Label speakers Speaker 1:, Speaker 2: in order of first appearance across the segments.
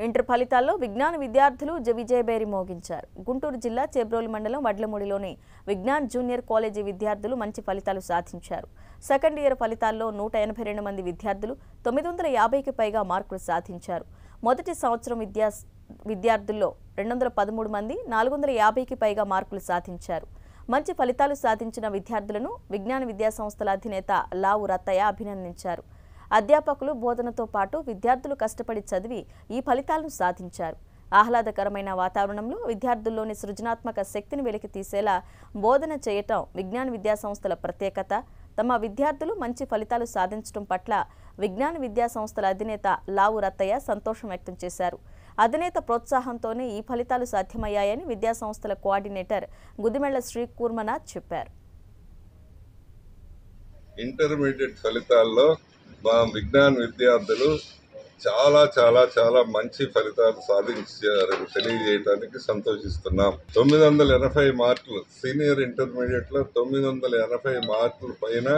Speaker 1: Inter ఫలితాల్లో విజ్ఞాన విద్యార్థులు జ- విజయబేరి మోగించారు. గుంటూరు జిల్లా చేబ్రోలు మండలం వడ్లమూడిలోని విజ్ఞాన్ జూనియర్ కాలేజీ విద్యార్థులు మంచి ఫలితాలు సాధించారు. సెకండ్ ఇయర్ ఫలితాల్లో నూట ఎనభై రెండు మంది విద్యార్థులు తొమ్మిది వందల యాభైకి పైగా మార్కులు సాధించారు. మొదటి సంవత్సరం విద్యా విద్యార్థుల్లో రెండు వందల పదమూడు మంది నాలుగు వందల యాభైకి పైగా మార్కులు సాధించారు. మంచి ఫలితాలు సాధించిన విద్యార్థులను విజ్ఞాన విద్యాసంస్థల అధినేత లావు రత్తయ్య అభినందించారు. అధ్యాపకులు బోధనతో పాటు విద్యార్థులు కష్టపడి చదివి ఈ ఫలితాలను సాధించారు. ఆహ్లాదకరమైన వాతావరణంలో విద్యార్థుల్లోని సృజనాత్మక శక్తిని వెలికి తీసేలా బోధన చేయటం విజ్ఞాన విద్యా సంస్థల ప్రత్యేకత. తమ విద్యార్థులు మంచి ఫలితాలు సాధించడం పట్ల విజ్ఞాన విద్యా సంస్థల అధినేత లావు రత్తయ్య సంతోషం వ్యక్తం చేశారు. అధినేత ప్రోత్సాహంతోనే ఈ ఫలితాలు సాధ్యమయ్యాయని విద్యా సంస్థల కోఆర్డినేటర్ గుదిమెళ్ళ శ్రీ కూర్మనాథ్ చెప్పారు.
Speaker 2: ఇంటర్మీడియట్ ఫలితాల్లో మా విజ్ఞాన విద్యార్థులు చాలా చాలా చాలా మంచి ఫలితాలు సాధించారని తెలియజేయడానికి సంతోషిస్తున్నాం. తొమ్మిది వందల ఎనభై మార్కులు సీనియర్ ఇంటర్మీడియట్లో తొమ్మిది వందల ఎనభై మార్కుల పైన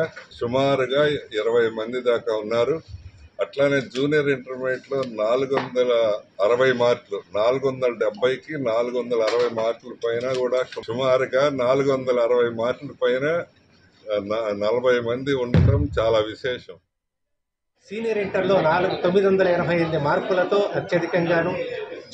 Speaker 2: సుమారుగా ఇరవై మంది దాకా ఉన్నారు. అట్లానే జూనియర్ ఇంటర్మీడియట్లో నాలుగు వందల అరవై మార్కులు నాలుగు వందల డెబ్బైకి నాలుగు వందల అరవై మార్కుల పైన కూడా సుమారుగా నాలుగు వందల అరవై మార్కుల పైన నలభై మంది ఉండటం చాలా విశేషం.
Speaker 3: సీనియర్ ఇంటర్లో నాలుగు తొమ్మిది వందల ఎనభై ఎనిమిది మార్కులతో అత్యధికంగాను.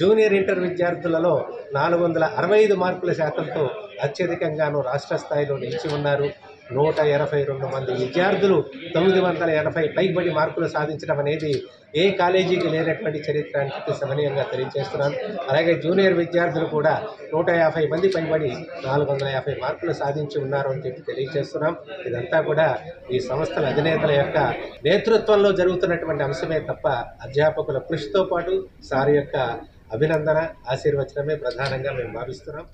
Speaker 3: జూనియర్ ఇంటర్ విద్యార్థులలో నాలుగు వందల అరవై ఐదు మార్కుల శాతంతో అత్యధికంగాను రాష్ట్ర స్థాయిలో నిలిచి ఉన్నారు. నూట ఎనభై రెండు మంది విద్యార్థులు తొమ్మిది వందల ఎనభై పైబడి మార్కులు సాధించడం అనేది ఏ కాలేజీకి లేనటువంటి చరిత్ర అని చెప్పి సమనీయంగా తెలియజేస్తున్నాను. అలాగే జూనియర్ విద్యార్థులు కూడా నూట యాభై మంది పైబడి నాలుగు వందల యాభై మార్కులు సాధించి ఉన్నారు అని చెప్పి తెలియజేస్తున్నాం. ఇదంతా కూడా ఈ సంస్థల అధినేతల యొక్క నేతృత్వంలో జరుగుతున్నటువంటి అంశమే తప్ప అధ్యాపకుల కృషితో పాటు సార్ యొక్క అభినందన ఆశీర్వచనమే ప్రధానంగా మేము భావిస్తున్నాం.